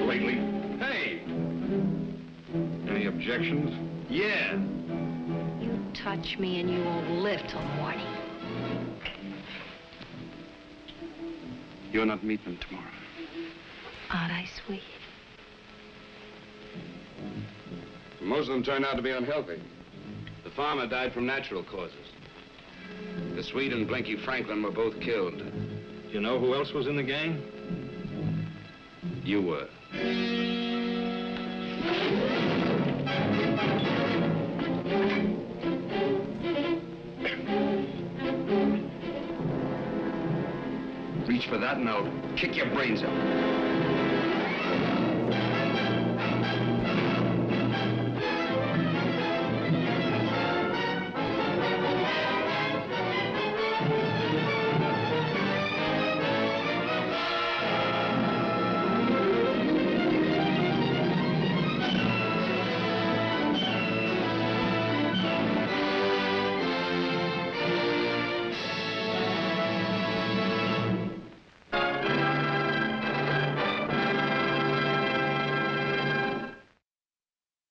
lately. Hey! Any objections? Yeah. You touch me and you won't live till morning. You're not meeting them tomorrow. Aren't I sweet? Most of them turned out to be unhealthy. The farmer died from natural causes. The Swede and Blinky Franklin were both killed. You know who else was in the gang? You were. Reach for that and I'll kick your brains out.